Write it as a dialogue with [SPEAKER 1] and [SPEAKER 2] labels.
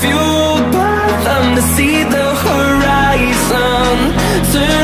[SPEAKER 1] Fueled by to see the horizon Turn